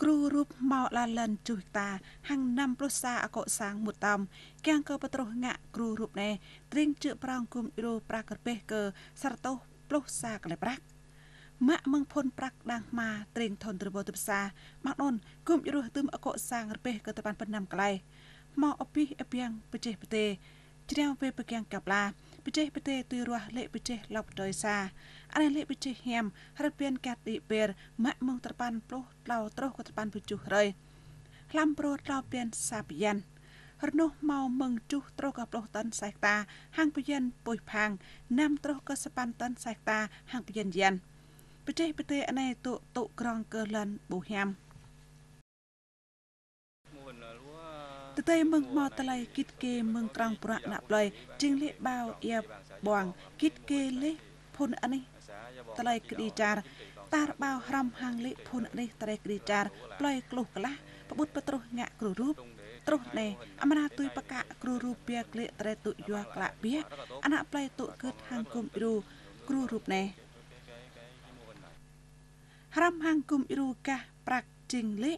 គ្រូរូបមកឡាលិនជុះតាហាំងណាំប្រុសាអកុសាងមុតតំគៀងក៏បត្រុសងាក់គ្រូរូបណែត្រៀងជឿប្រងគុំរੂប្រាក្រពេះកើសារតោប្រុសាកលែប្រាក់ម៉ាក់មឹងភុនប្រាក់ដាំងម៉ាត្រៀងថនត្របទិផ្សាម៉ាក់ននគុំរស់ទឹមអកុសាងរពេះក៏ទៅបានប៉ុណ្ណាំក្លែមកអពីអពីងបចេះប្រទេជ្រាវពេលប្រកាំងកាប់ឡា បចេះប្រទេទុយរស់លេបចេះឡប់ដោយសាអរលេបចេះហៀមរពៀនកាត់ឌីពេលម៉ាក់មងត្រប៉ាន់ប្លុសឡោត្រុសក៏ត្រប៉ាន់ពុជុះរយក្លាំប្រូតឡោពៀនសាបយ៉ាន់រនោះមកមឹងជុះត្រុសក៏ប្លុសតាន់សែកតាហាងពយិនពុយផាងណាំត្រុសក៏សប៉ាន់តាន់សែកតាហាងពយិនយ៉ាន់បចេះប្រទេអណែតុតុក្រងកើលាន់បូហាំ តតៃមឹងមកតឡៃគិតគេមឹងត្រង់ប្រាក់ណាក់ប្លៃជាងលេបាវអៀបបងគិតគេលេភុនអនេះតឡៃគ្រីចារតារបាវហរំហាងលេភុននេះតរេគ្រីចារប្លៃក្លុះកលាបបុតបត្រុសញាក់គ្រូរូបត្រុសណែអមណាទុយបកៈគ្រូរូបពៀក្លេត្រេតុយោក្លាបៀអណប្លៃតុគិតហាងគុំរូគ្រូរូបណែហរំហាងគុំរូកាសប្រាក់ជីងលេ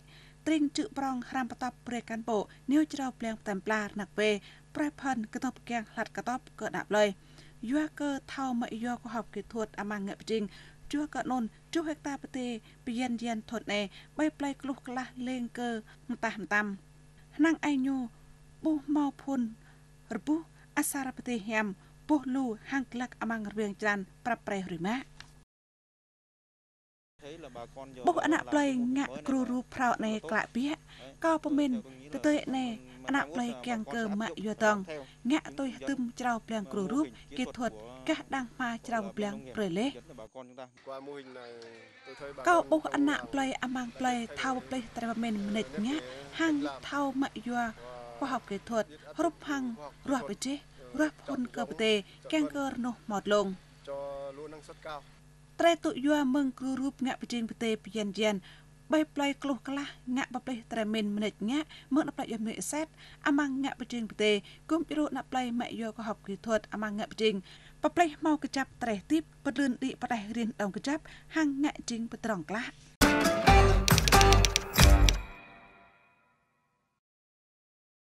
ត្រៀងជឹកប្រងហរាំបតបព្រែកាន់ពោនាវច្រោព្លៀងតាមប្លាណាក់ពេប្រែផាន់កតបកៀងផ្លាត់កតបក៏ដាក់លយយួកើថោមកយកកហបគេធួតអាម៉ាងងបជីងជួកណុនជួហេកតាប្រទេពយិនយិនធត់ណេបីប្លៃក្លុះក្លាស់លេងកើមតាមតាមណាំងអៃញូបុះមកភុនរពុះអសារប្រទេហាំពុះលូហាំងក្លាក់អាម៉ាងរៀងច្រានប្រាប់ប្រេះឬម៉ា បុកអណៈប្លៃងាក់គ្រូរូបប្រោណេក្លាក់ពីក៏ពមិនទៅទៅណេអណៈប្លៃកៀងកើម៉ាក់យតងងាក់ទុយទឹមច្រោព្លៀងគ្រូរូបគេធាត់កាសដាំងម៉ាច្រោព្លៀងប្រេលេកោបុកអណៈប្លៃអាម៉ាំងប្លៃថៅប្លៃត្រែមិនម្និចងាក់ហាងថៅម៉ាក់យកោហបគេធាត់រូបហាងរស់បចេរស់ភុនកើប្រទេកៀងកើនោះមកលងចលួននឹងសុតកោ ត្រេតុយមឹងគ្រូរូបងាក់បជិងប្រទេពយិនយិនបីប្លៃក្លុះក្លាស់ងាក់បប្លេះត្រែមិនម្និចងាក់មើលដល់ប្លៃយមេសេតអាម៉ាំងងាក់បជិងប្រទេគុំរੂណាប់ប្លៃម៉ាក់យកកហប់គីធាត់អាម៉ាំងងាក់បជិងបប្លេះមកកចាប់ត្រេះទីបបលឿនឌីបដេះរៀនដងកចាប់ហាងងាក់ជិងបត្រងក្លាស់